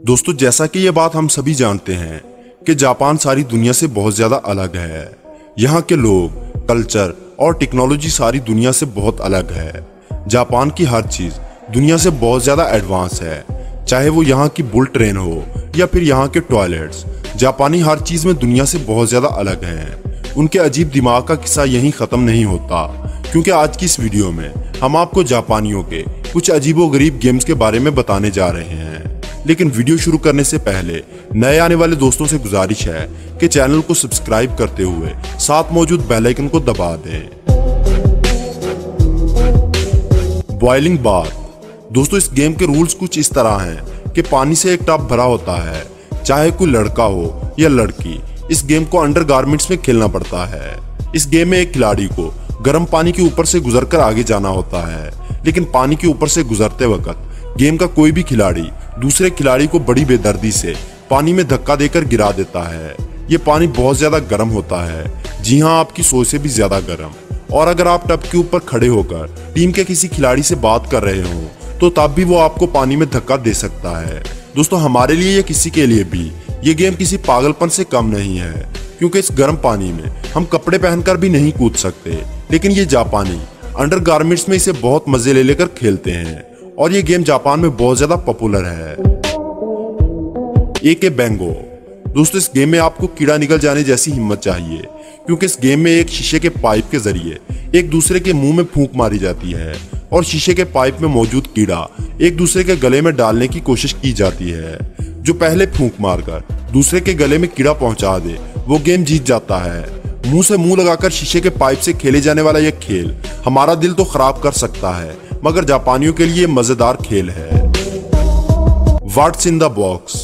दोस्तों, जैसा कि ये बात हम सभी जानते हैं कि जापान सारी दुनिया से बहुत ज़्यादा अलग है। यहाँ के लोग, कल्चर और टेक्नोलॉजी सारी दुनिया से बहुत अलग है। जापान की हर चीज़ दुनिया से बहुत ज़्यादा एडवांस है। चाहे वो यहाँ की बुल ट्रेन हो या फिर यहाँ के टॉयलेट्स, जापानी हर चीज़ में दुनिया से बहुत ज़्यादा अलग हैं। उनके अजीब दिमाग का किस्सा यहीं ख़त्म नहीं होता, क्योंकि आज की इस वीडियो में हम आपको जापानियों के कुछ अजीबो गरीब गेम्स के बारे में बताने जा रहे हैं। लेकिन वीडियो शुरू करने से पहले नए आने वाले दोस्तों से गुजारिश है कि चैनल को सब्सक्राइब करते हुए साथ मौजूद बेल आइकन को दबा दें। बॉइलिंग बाथ दोस्तों, इस गेम के रूल्स कुछ इस तरह हैं कि पानी से एक टब भरा होता है, चाहे कोई लड़का हो या लड़की, इस गेम को अंडर गारमेंट्स में खेलना पड़ता है। इस गेम में एक खिलाड़ी को गर्म पानी के ऊपर से गुजरकर आगे जाना होता है, लेकिन पानी के ऊपर से गुजरते वक्त गेम का कोई भी खिलाड़ी दूसरे खिलाड़ी को बड़ी बेदर्दी से पानी में धक्का देकर गिरा देता है। ये पानी बहुत ज़्यादा गर्म होता है। जी हाँ आपकी सोच से भी ज़्यादा गर्म। और अगर आप टब के ऊपर खड़े होकर टीम के किसी खिलाड़ी से बात कर रहे हो तो तब भी वो आपको पानी में धक्का दे सकता है। दोस्तों, हमारे लिए या किसी के लिए भी, ये गेम किसी पागलपन से कम नहीं है। क्योंकि इस गर्म पानी में हम कपड़े पहनकर भी नहीं कूद सकते, लेकिन ये जापानी अंडर गारमेंट्स में इसे बहुत मज़े ले लेकर खेलते हैं। और ये गेम जापान में बहुत ज़्यादा पॉपुलर है। एक बैंगो दोस्तों, इस गेम में आपको कीड़ा निकल जाने जैसी हिम्मत चाहिए, क्योंकि इस गेम में एक शीशे के पाइप के ज़रिए एक दूसरे के मुँह में फूंक मारी जाती है और शीशे के पाइप में मौजूद कीड़ा एक दूसरे के गले में डालने की कोशिश की जाती है, जो पहले फूंक मारकर दूसरे के गले में कीड़ा पहुँचा दे, वो गेम जीत जाता है। मुँह से मुँह लगाकर शीशे के पाइप से खेले जाने वाला यह खेल हमारा दिल तो खराब कर सकता है मगर जापानियों के लिए मज़ेदार खेल है। What's in the box.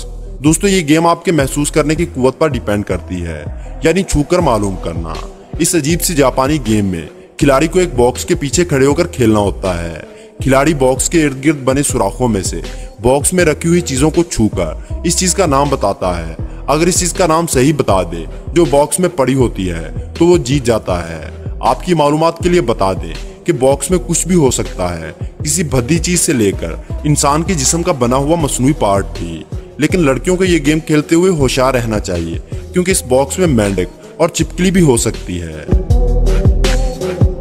दोस्तों, ये गेम आपके महसूस करने की कुवत पर डिपेंड करती है, यानी छूकर मालूम करना। इस अजीब सी जापानी गेम में खिलाड़ी को एक बॉक्स के पीछे खड़े होकर खेलना होता है। खिलाड़ी बॉक्स के इर्द गिर्द बने सुराखों में से बॉक्स में रखी हुई चीज़ों को छूकर इस चीज़ का नाम बताता है। अगर इस चीज़ का नाम सही बता दे, जो बॉक्स में पड़ी होती है तो वो जीत जाता है। आपकी मालूमात के लिए बता दें कि बॉक्स में कुछ भी हो सकता है। किसी भद्दी चीज़ से लेकर, इंसान के जिसम का बना हुआ मसनू पार्ट भी। लेकिन लड़कियों को ये गेम खेलते हुए होशियार रहना चाहिए, क्योंकि इस बॉक्स में मेंढक और चिपकली भी हो सकती है।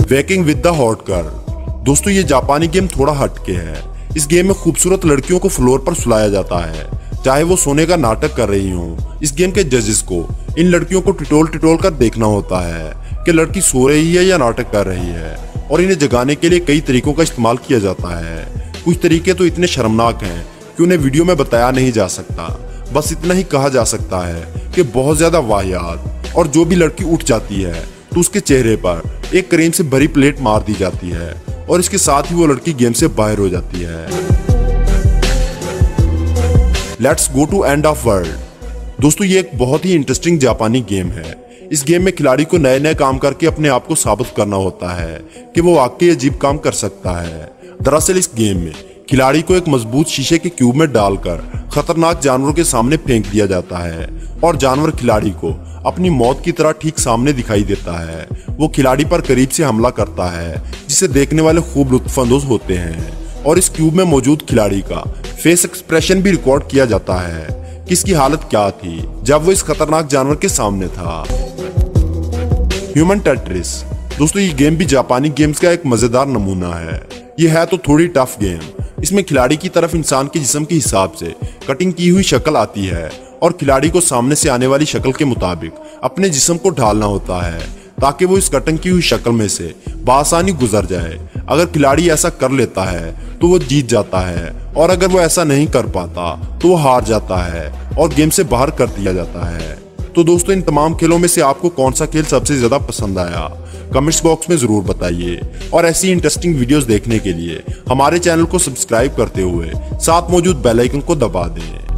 वेकिंग विद द हॉट कर दोस्तों, ये जापानी गेम थोड़ा हटके है। इस गेम में खूबसूरत लड़कियों को फ्लोर पर सुलाया जाता है। चाहे वो सोने का नाटक कर रही हो, इस गेम के जजेस को, इन लड़कियों को टिटोल टिटोल कर देखना होता है कि लड़की सो रही है या नाटक कर रही है। और इन्हें जगाने के लिए कई तरीकों का इस्तेमाल किया जाता है। कुछ तरीके तो इतने शर्मनाक हैं कि उन्हें वीडियो में बताया नहीं जा सकता। बस इतना ही कहा जा सकता है कि बहुत ज़्यादा वाहियात और जो भी लड़की उठ जाती है तो उसके चेहरे पर एक क्रीम से भरी प्लेट मार दी जाती है और इसके साथ ही वो लड़की गेम से बाहर हो जाती है। Let's go to end of world दोस्तों, ये एक बहुत ही इंटरेस्टिंग जापानी गेम है। इस गेम में खिलाड़ी को नए नए काम करके अपने आप को साबित करना होता है कि वो वाकई अजीब काम कर सकता है। दरअसल इस गेम में खिलाड़ी को एक मज़बूत शीशे के क्यूब में डालकर खतरनाक जानवरों के सामने फेंक दिया जाता है और जानवर खिलाड़ी को अपनी मौत की तरह ठीक सामने दिखाई देता है। वो खिलाड़ी पर करीब से हमला करता है, जिसे देखने वाले खूब लुत्फानंदोज होते हैं और इस क्यूब में मौजूद खिलाड़ी का फेस एक्सप्रेशन भी रिकॉर्ड किया जाता है। कि इसकी हालत क्या थी, जब वो इस खतरनाक जानवर के सामने था? ह्यूमन टेट्रिस दोस्तों, ये गेम भी जापानी गेम्स का एक मज़ेदार नमूना है। ये है तो थोड़ी टफ गेम इसमें खिलाड़ी की तरफ़ इंसान के जिसम के हिसाब से कटिंग की हुई शक्ल आती है और खिलाड़ी को सामने से आने वाली शक्ल के मुताबिक अपने जिसम को ढालना होता है, ताकि वो इस कटिंग की हुई शक्ल में से बासानी गुजर जाए। अगर खिलाड़ी ऐसा कर लेता है तो वो जीत जाता है। और अगर वो ऐसा नहीं कर पाता तो वो हार जाता है और गेम से बाहर कर दिया जाता है। तो दोस्तों, इन तमाम खेलों में से आपको कौन सा खेल सबसे ज़्यादा पसंद आया? कमेंट्स बॉक्स में ज़रूर बताइए। और ऐसी इंटरेस्टिंग वीडियोस देखने के लिए हमारे चैनल को सब्सक्राइब करते हुए साथ मौजूद बेल आइकन को दबा दें।